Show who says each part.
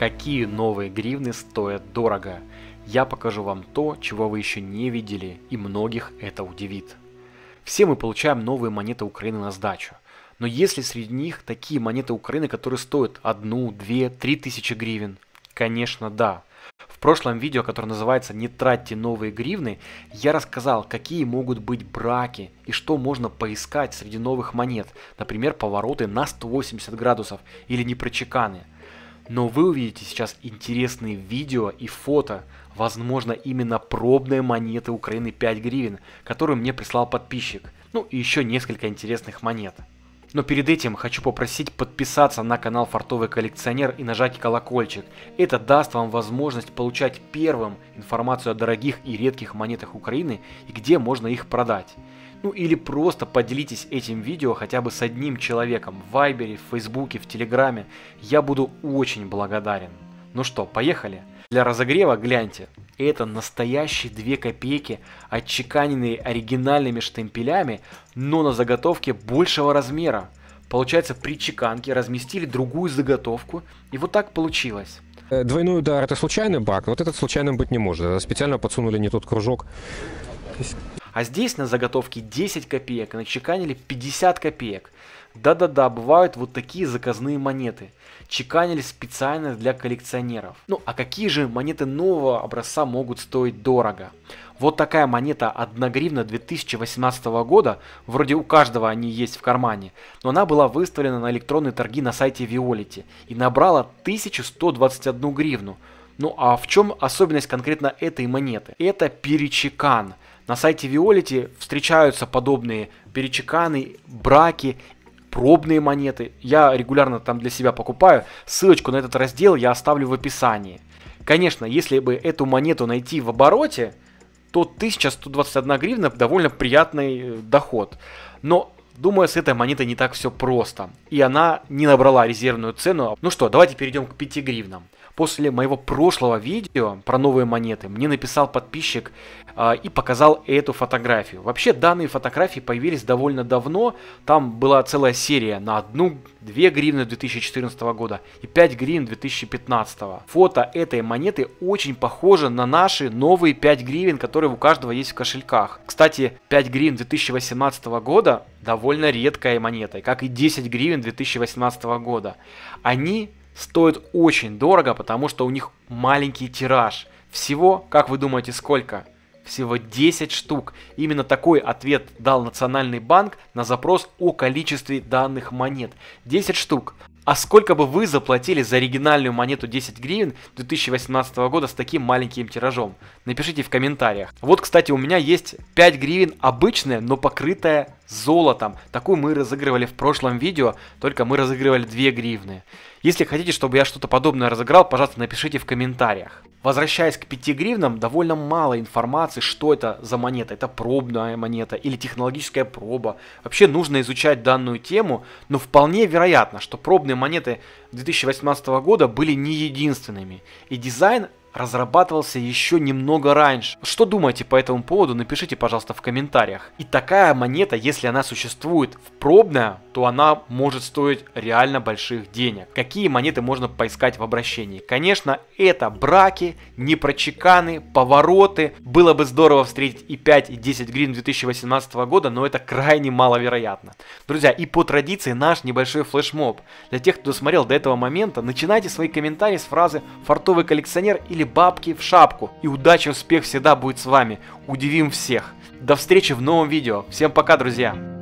Speaker 1: Какие новые гривны стоят дорого? Я покажу вам то, чего вы еще не видели, и многих это удивит. Все мы получаем новые монеты Украины на сдачу. Но если среди них такие монеты Украины, которые стоят 1, 2, 3 тысячи гривен? Конечно, да. В прошлом видео, которое называется «Не тратьте новые гривны», я рассказал, какие могут быть браки и что можно поискать среди новых монет, например, повороты на 180 градусов или непрочеканы. Но вы увидите сейчас интересные видео и фото, возможно именно пробные монеты Украины 5 гривен, которую мне прислал подписчик, ну и еще несколько интересных монет. Но перед этим хочу попросить подписаться на канал Фартовый коллекционер и нажать колокольчик. Это даст вам возможность получать первым информацию о дорогих и редких монетах Украины и где можно их продать. Ну или просто поделитесь этим видео хотя бы с одним человеком в Вайбере, в Фейсбуке, в Телеграме. Я буду очень благодарен. Ну что, поехали? Для разогрева гляньте. Это настоящие 2 копейки, отчеканенные оригинальными штемпелями, но на заготовке большего размера. Получается, при чеканке разместили другую заготовку, и вот так получилось.
Speaker 2: Э, двойной удар это случайный баг, вот этот случайным быть не может. Специально подсунули не тот кружок.
Speaker 1: А здесь на заготовке 10 копеек, начеканили 50 копеек. Да-да-да, бывают вот такие заказные монеты. Чеканили специально для коллекционеров. Ну, а какие же монеты нового образца могут стоить дорого? Вот такая монета 1 гривна 2018 года, вроде у каждого они есть в кармане, но она была выставлена на электронные торги на сайте Виолити и набрала 1121 гривну. Ну а в чем особенность конкретно этой монеты? Это перечекан. На сайте Виолити встречаются подобные перечеканы, браки, пробные монеты. Я регулярно там для себя покупаю. Ссылочку на этот раздел я оставлю в описании. Конечно, если бы эту монету найти в обороте, то 1121 гривна довольно приятный э, доход. Но Думаю, с этой монетой не так все просто. И она не набрала резервную цену. Ну что, давайте перейдем к 5 гривнам. После моего прошлого видео про новые монеты мне написал подписчик э, и показал эту фотографию. Вообще данные фотографии появились довольно давно. Там была целая серия на одну, 2 гривны 2014 года и 5 гривен 2015. Фото этой монеты очень похоже на наши новые 5 гривен, которые у каждого есть в кошельках. Кстати, 5 гривен 2018 года довольно редкая монета, как и 10 гривен 2018 года. Они стоят очень дорого, потому что у них маленький тираж. Всего, как вы думаете, сколько? Всего 10 штук. Именно такой ответ дал Национальный банк на запрос о количестве данных монет. 10 штук. А сколько бы вы заплатили за оригинальную монету 10 гривен 2018 года с таким маленьким тиражом? Напишите в комментариях. Вот, кстати, у меня есть 5 гривен обычная, но покрытая золотом. Такую мы разыгрывали в прошлом видео, только мы разыгрывали 2 гривны. Если хотите, чтобы я что-то подобное разыграл, пожалуйста, напишите в комментариях. Возвращаясь к 5 гривнам, довольно мало информации, что это за монета. Это пробная монета или технологическая проба. Вообще нужно изучать данную тему, но вполне вероятно, что пробные монеты 2018 года были не единственными. И дизайн разрабатывался еще немного раньше. Что думаете по этому поводу, напишите, пожалуйста, в комментариях. И такая монета, если она существует в пробная, то она может стоить реально больших денег. Какие монеты можно поискать в обращении? Конечно, это браки, непрочеканы, повороты. Было бы здорово встретить и 5, и 10 гривен 2018 года, но это крайне маловероятно. Друзья, и по традиции наш небольшой флешмоб. Для тех, кто досмотрел до этого момента, начинайте свои комментарии с фразы «фартовый коллекционер» или «бабки в шапку». И удачи, успех всегда будет с вами. Удивим всех. До встречи в новом видео. Всем пока, друзья!